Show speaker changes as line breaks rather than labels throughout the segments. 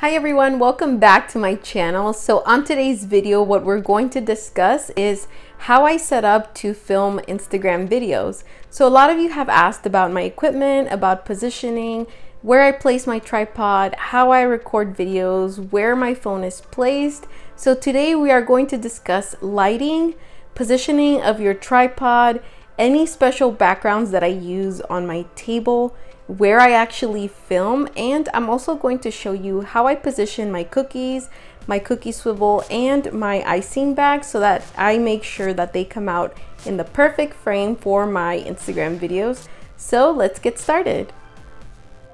Hi everyone, welcome back to my channel. So on today's video, what we're going to discuss is how I set up to film Instagram videos. So a lot of you have asked about my equipment, about positioning, where I place my tripod, how I record videos, where my phone is placed. So today we are going to discuss lighting, positioning of your tripod, any special backgrounds that I use on my table, where I actually film, and I'm also going to show you how I position my cookies, my cookie swivel, and my icing bag so that I make sure that they come out in the perfect frame for my Instagram videos. So let's get started.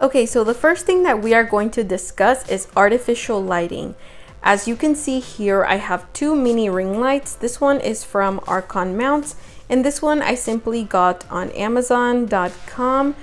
Okay, so the first thing that we are going to discuss is artificial lighting. As you can see here, I have two mini ring lights. This one is from Arkon Mounts, and this one I simply got on Amazon.com.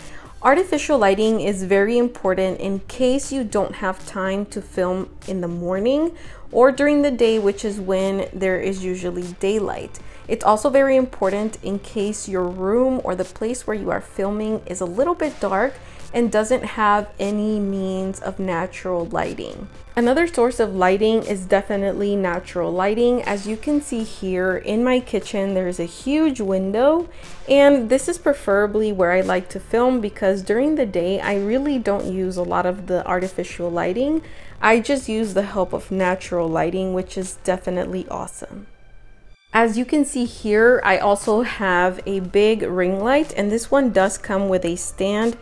Artificial lighting is very important in case you don't have time to film in the morning or during the day, which is when there is usually daylight. It's also very important in case your room or the place where you are filming is a little bit dark and doesn't have any means of natural lighting. Another source of lighting is definitely natural lighting. As you can see here in my kitchen, there's a huge window and this is preferably where I like to film because during the day, I really don't use a lot of the artificial lighting. I just use the help of natural lighting, which is definitely awesome. As you can see here, I also have a big ring light and this one does come with a stand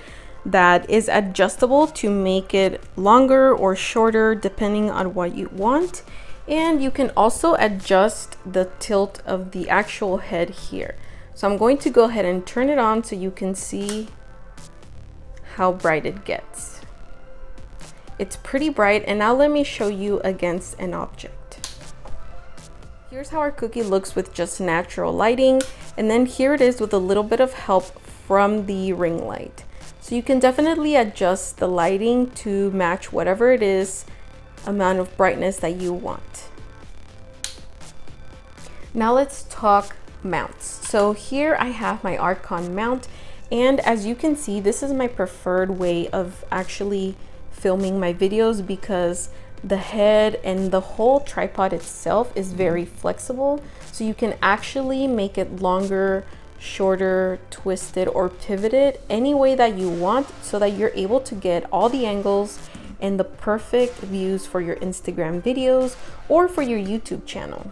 that is adjustable to make it longer or shorter depending on what you want. And you can also adjust the tilt of the actual head here. So I'm going to go ahead and turn it on so you can see how bright it gets. It's pretty bright and now let me show you against an object. Here's how our cookie looks with just natural lighting and then here it is with a little bit of help from the ring light. So you can definitely adjust the lighting to match whatever it is amount of brightness that you want. Now let's talk mounts. So here I have my Arkon mount and as you can see this is my preferred way of actually filming my videos because the head and the whole tripod itself is very flexible so you can actually make it longer shorter, twisted, or pivoted any way that you want so that you're able to get all the angles and the perfect views for your Instagram videos or for your YouTube channel.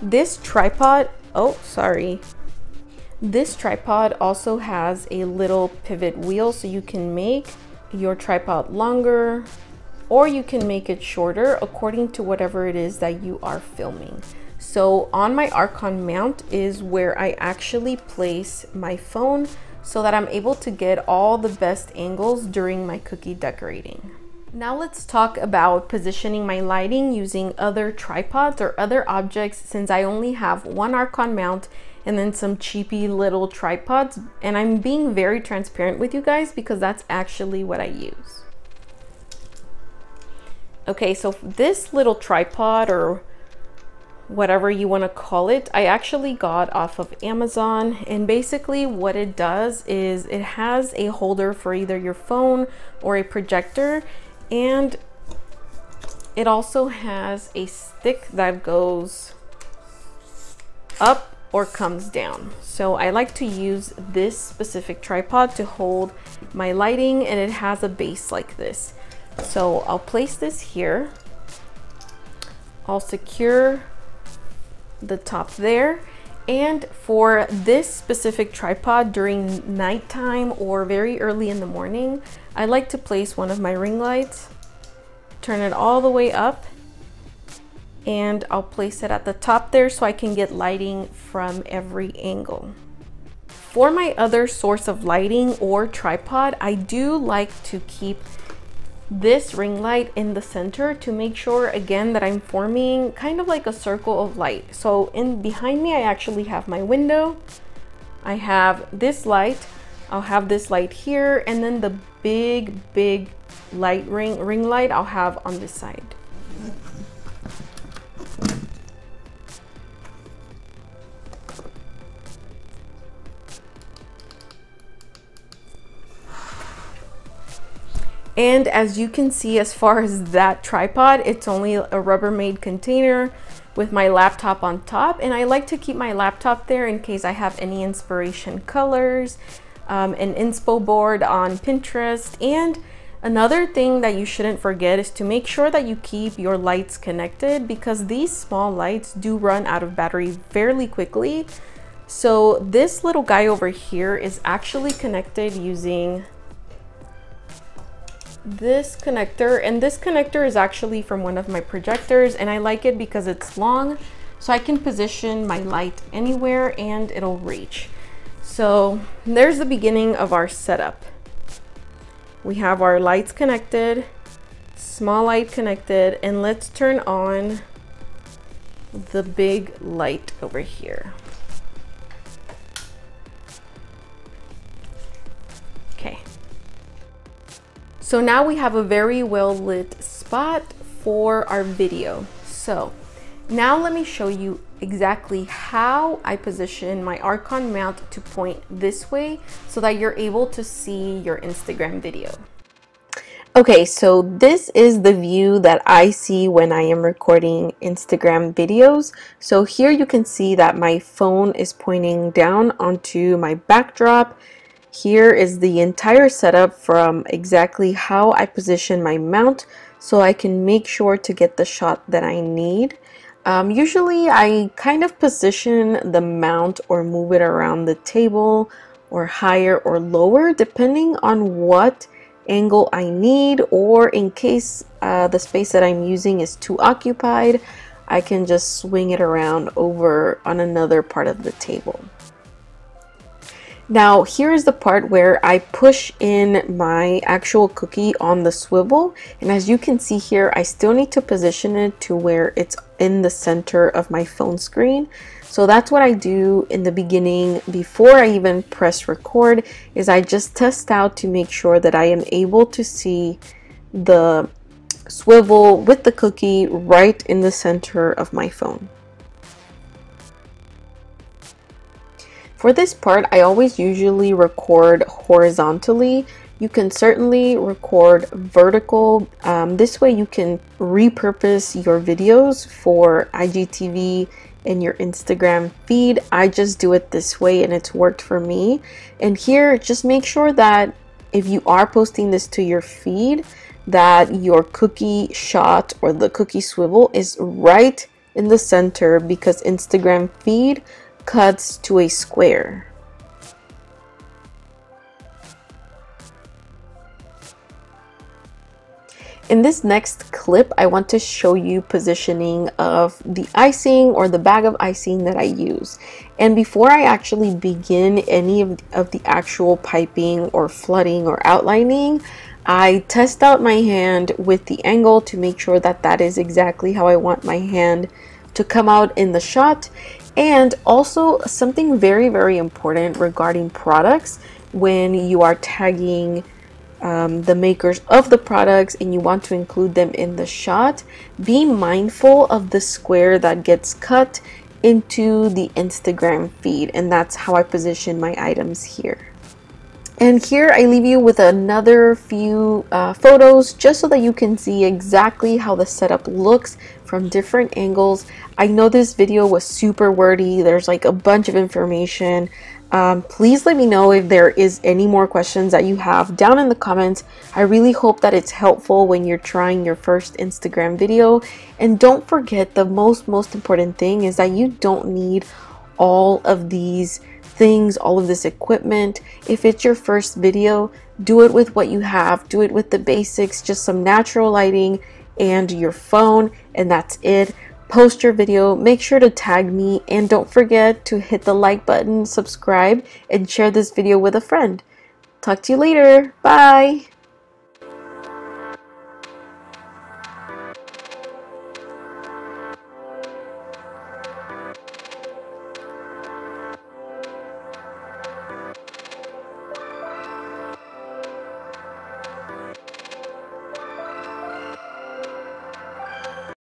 This tripod, oh, sorry. This tripod also has a little pivot wheel so you can make your tripod longer or you can make it shorter according to whatever it is that you are filming. So on my Arkon mount is where I actually place my phone so that I'm able to get all the best angles during my cookie decorating. Now let's talk about positioning my lighting using other tripods or other objects since I only have one Arkon mount and then some cheapy little tripods and I'm being very transparent with you guys because that's actually what I use. Okay, so this little tripod or whatever you want to call it i actually got off of amazon and basically what it does is it has a holder for either your phone or a projector and it also has a stick that goes up or comes down. So i like to use this specific tripod to hold my lighting and it has a base like this so i'll place this here I'll secure the top there. And for this specific tripod during nighttime or very early in the morning, I like to place one of my ring lights, turn it all the way up, and I'll place it at the top there so I can get lighting from every angle. For my other source of lighting or tripod, I do like to keep this ring light in the center to make sure again that I'm forming kind of like a circle of light. So in behind me, I actually have my window. I have this light. I'll have this light here and then the big, big light ring, ring light I'll have on this side. And as you can see, as far as that tripod, it's only a Rubbermaid container with my laptop on top. And I like to keep my laptop there in case I have any inspiration colors, um, an inspo board on Pinterest. And another thing that you shouldn't forget is to make sure that you keep your lights connected because these small lights do run out of battery fairly quickly. So this little guy over here is actually connected using this connector and this connector is actually from one of my projectors and I like it because it's long so I can position my light anywhere and it'll reach. So there's the beginning of our setup. We have our lights connected, small light connected, and let's turn on the big light over here. So now we have a very well lit spot for our video. So now let me show you exactly how I position my Arkon mount to point this way so that you're able to see your Instagram video. Okay, so this is the view that I see when I am recording Instagram videos. So here you can see that my phone is pointing down onto my backdrop here is the entire setup from exactly how I position my mount so I can make sure to get the shot that I need. Um, usually I kind of position the mount or move it around the table or higher or lower depending on what angle I need or in case uh, the space that I'm using is too occupied I can just swing it around over on another part of the table. Now here is the part where I push in my actual cookie on the swivel and as you can see here I still need to position it to where it's in the center of my phone screen. So that's what I do in the beginning before I even press record is I just test out to make sure that I am able to see the swivel with the cookie right in the center of my phone. For this part, I always usually record horizontally. You can certainly record vertical. Um, this way you can repurpose your videos for IGTV and your Instagram feed. I just do it this way and it's worked for me. And here, just make sure that if you are posting this to your feed, that your cookie shot or the cookie swivel is right in the center because Instagram feed cuts to a square. In this next clip, I want to show you positioning of the icing or the bag of icing that I use. And before I actually begin any of, of the actual piping or flooding or outlining, I test out my hand with the angle to make sure that that is exactly how I want my hand to come out in the shot and also something very, very important regarding products when you are tagging um, the makers of the products and you want to include them in the shot, be mindful of the square that gets cut into the Instagram feed. And that's how I position my items here. And here I leave you with another few uh, photos just so that you can see exactly how the setup looks from different angles. I know this video was super wordy. There's like a bunch of information. Um, please let me know if there is any more questions that you have down in the comments. I really hope that it's helpful when you're trying your first Instagram video. And don't forget the most, most important thing is that you don't need all of these things, all of this equipment. If it's your first video, do it with what you have. Do it with the basics, just some natural lighting and your phone, and that's it. Post your video, make sure to tag me, and don't forget to hit the like button, subscribe, and share this video with a friend. Talk to you later. Bye.